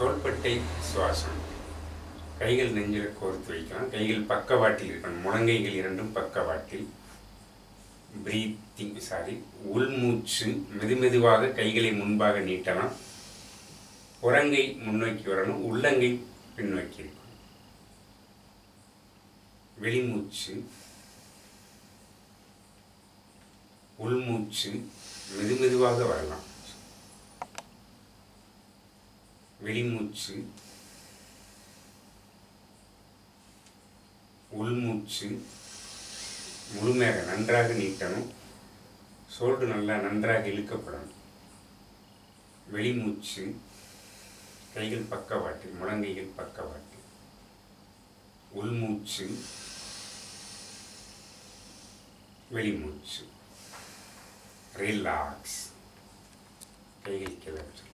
தோள்பட்டை சுவாசம். கைகள் நெஞ்சில் கோர்த்து வைக்கலாம். கைகள் பக்கவாட்டில் இருக்கணும். முழங்கைகள் இரண்டும் பக்கவாட்டில். பிரீத்திங் சாரி உள்மூச்சு மெதுமெதுவாக கைகளை முன்பாக நீட்டலாம். புறங்கை முன்னோக்கி வரணும். உள்ளங்கை பின்னோக்கி இருக்கணும். வெளிமூச்சு உள்மூச்சு மெதுமெதுவாக வரலாம். வெளிமூச்சு உள்மூச்சு முழுமையாக நன்றாக நீட்டணும். சோல்டு நல்லா நன்றாக இழுக்கப்படணும். வெளிமூச்சு கைகள் பக்கவாட்டு முழங்கைகள் பக்கவாட்டு. உள்மூச்சு வெளிமூச்சு. ரிலாக்ஸ் கைகள் கிளறு